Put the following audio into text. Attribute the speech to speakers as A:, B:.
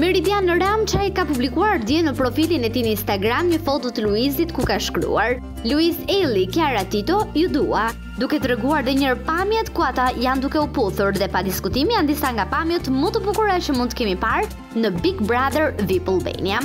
A: Meridian Ramçaj ka publikuar dje në profilin e tij në Instagram një foto të Luizit ku ka shkruar: Luiz Ejlli, Kiara Tito, ju dua. Duke treguar dhe njëherë pamjet ku ata janë duke u puthur dhe pa diskutim janë disa nga pamjet më të bukura që mund të kemi parë në Big Brother VIP Albania.